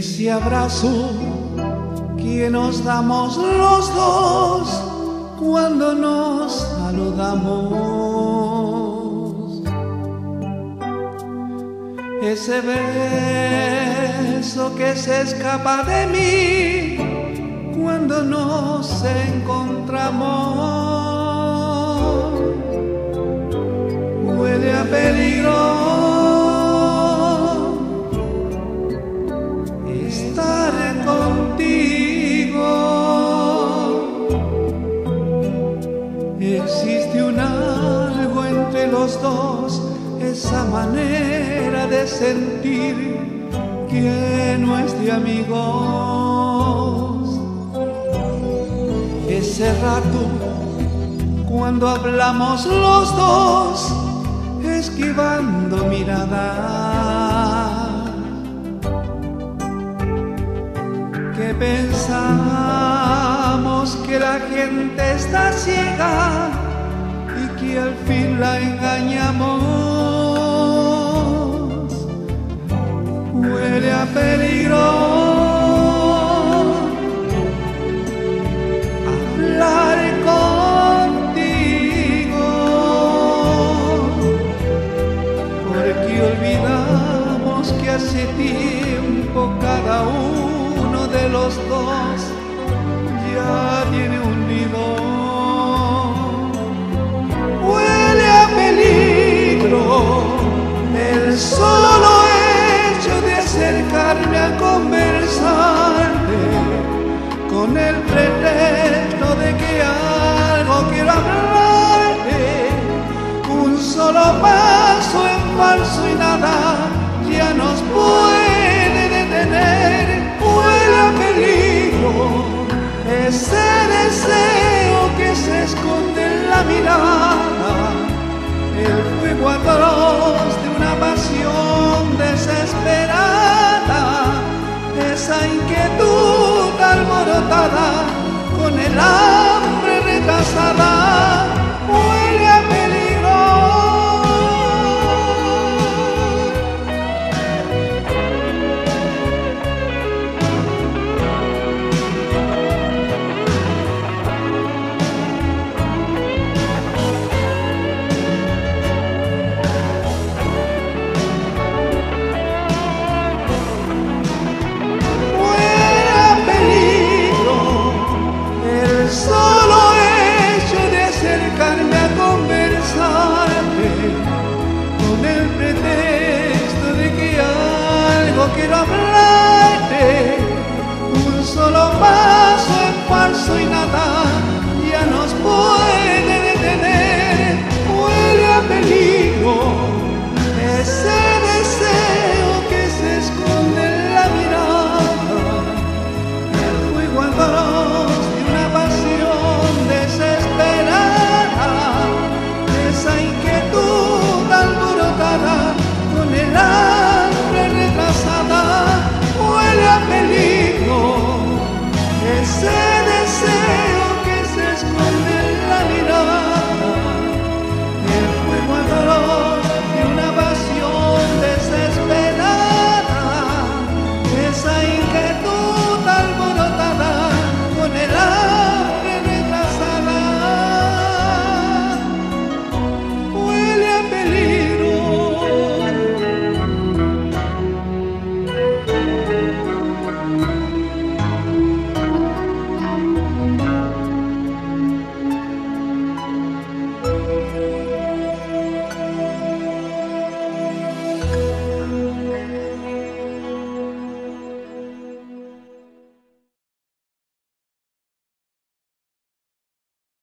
ese abrazo que nos damos los dos cuando nos saludamos. Ese beso que se escapa de mí cuando nos encontramos. Huele a peligro esa manera de sentir que no es de amigos. Ese rato, cuando hablamos los dos, esquivando mirada, que pensamos que la gente está ciega y al fin la engañamos. Que hace tiempo cada uno de los dos ya tiene un nido. de una pasión desesperada, esa inquietud alborotada con el hambre retrasada.